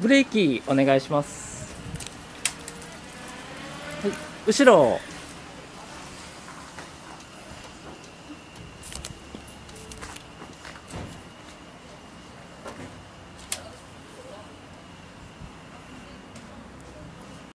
ブレーキお願いします。はい、後ろ